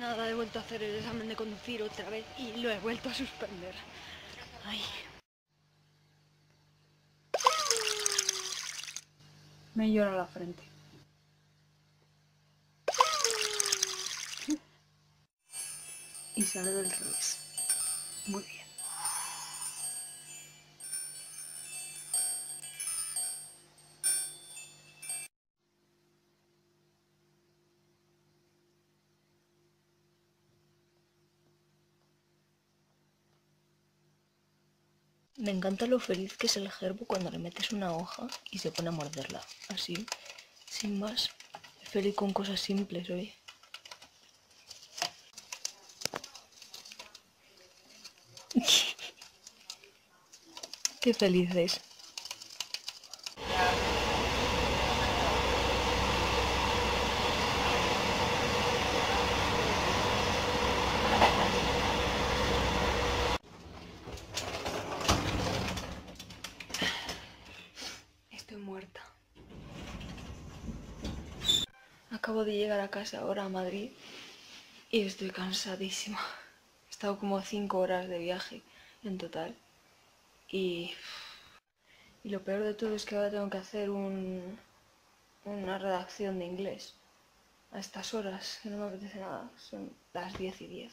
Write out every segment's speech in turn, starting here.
Nada, he vuelto a hacer el examen de conducir otra vez y lo he vuelto a suspender. Ay. Me llora la frente. Y sale del revés. Muy bien. Me encanta lo feliz que es el gerbo cuando le metes una hoja y se pone a morderla. Así, sin más. Feliz con cosas simples, oye. Qué feliz es. Estoy muerta. Acabo de llegar a casa ahora a Madrid y estoy cansadísima. He estado como cinco horas de viaje en total. Y, y lo peor de todo es que ahora tengo que hacer un, una redacción de inglés. A estas horas, que no me apetece nada. Son las 10 y 10.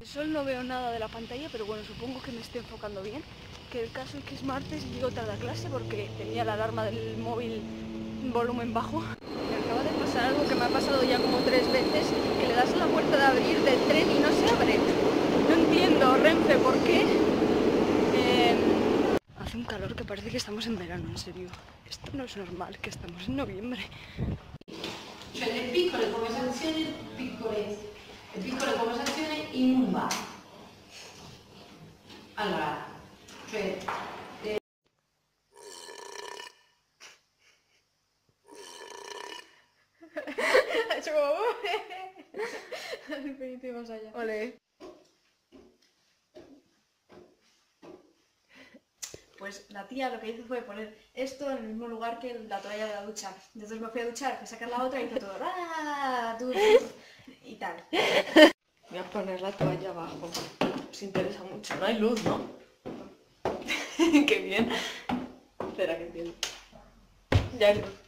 El sol no veo nada de la pantalla, pero bueno, supongo que me estoy enfocando bien. Que el caso es que es martes y llego tarde clase porque tenía la alarma del móvil en volumen bajo. Pasar algo que me ha pasado ya como tres veces, que le das a la puerta de abrir del tren y no se abre. No entiendo, Renfe, ¿por qué? Eh, hace un calor que parece que estamos en verano, en serio. Esto no es normal, que estamos en noviembre. Cioè le piccole conversazioni, piccole, le piccole conversazioni in un bar. Allora, cioè Ha hecho como... Pues la tía lo que hizo fue poner esto en el mismo lugar que la toalla de la ducha. Entonces me fui a duchar, fui a sacar la otra y hizo todo ¡Ah! tú, tú", y tal. Voy a poner la toalla abajo. Os interesa mucho. No hay luz, ¿no? Qué bien. Espera que entiendo. Ya hay luz.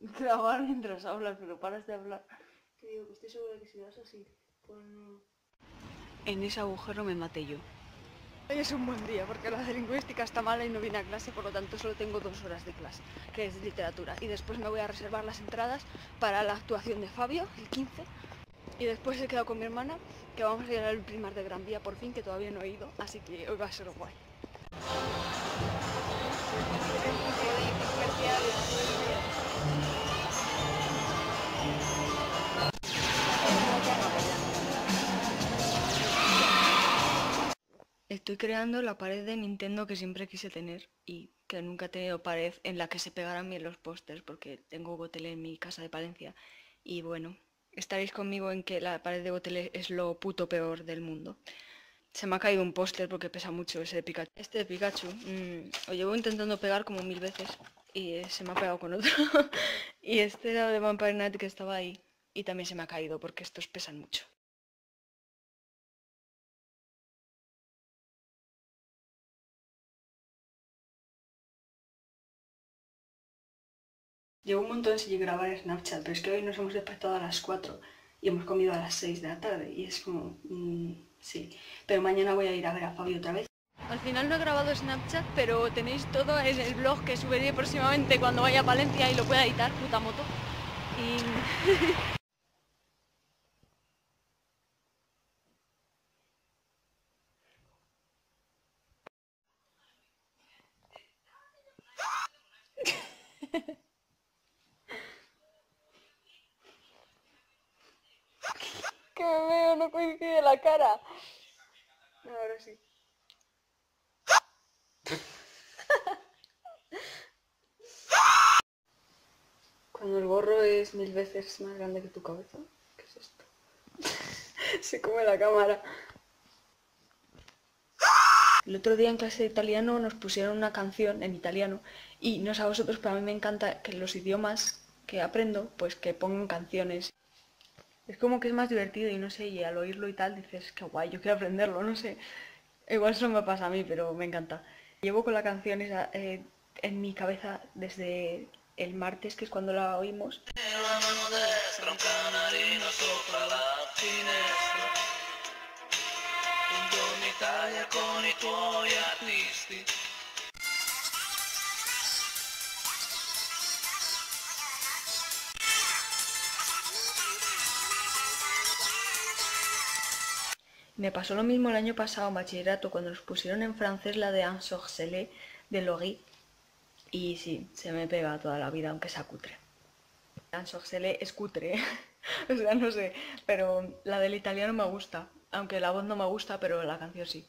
Grabar mientras hablas, pero paras de hablar. Te digo que estoy segura que si vas así, con... En ese agujero me maté yo. Hoy es un buen día porque la de lingüística está mala y no vine a clase, por lo tanto solo tengo dos horas de clase, que es literatura. Y después me voy a reservar las entradas para la actuación de Fabio, el 15. Y después he quedado con mi hermana, que vamos a ir al primar de Gran Vía por fin, que todavía no he ido, así que hoy va a ser guay. Estoy creando la pared de Nintendo que siempre quise tener y que nunca he tenido pared en la que se pegaran bien los pósters porque tengo Gotele en mi casa de Palencia y bueno, estaréis conmigo en que la pared de Gotele es lo puto peor del mundo. Se me ha caído un póster porque pesa mucho ese de Pikachu. Este de Pikachu mm, lo llevo intentando pegar como mil veces y eh, se me ha pegado con otro. y este era de Vampire Night que estaba ahí y también se me ha caído porque estos pesan mucho. Llevo un montón sin grabar Snapchat, pero es que hoy nos hemos despertado a las 4 y hemos comido a las 6 de la tarde y es como, mm, sí. Pero mañana voy a ir a ver a Fabio otra vez. Al final no he grabado Snapchat, pero tenéis todo en el blog que subiré próximamente cuando vaya a Valencia y lo pueda editar, puta moto. Y... que me veo, no coincide la cara. Ahora sí. Cuando el gorro es mil veces más grande que tu cabeza. ¿Qué es esto? Se come la cámara. El otro día en clase de italiano nos pusieron una canción en italiano y no sé a vosotros, pero a mí me encanta que los idiomas que aprendo, pues que pongan canciones. Es como que es más divertido y no sé, y al oírlo y tal dices, qué guay, yo quiero aprenderlo, no sé. Igual eso me pasa a mí, pero me encanta. Llevo con la canción esa, eh, en mi cabeza desde el martes, que es cuando la oímos. Me pasó lo mismo el año pasado en bachillerato cuando nos pusieron en francés la de Ansorcelé de Logui y sí, se me pega toda la vida aunque sea cutre. Ansorcelé es cutre, o sea, no sé, pero la del italiano me gusta, aunque la voz no me gusta, pero la canción sí.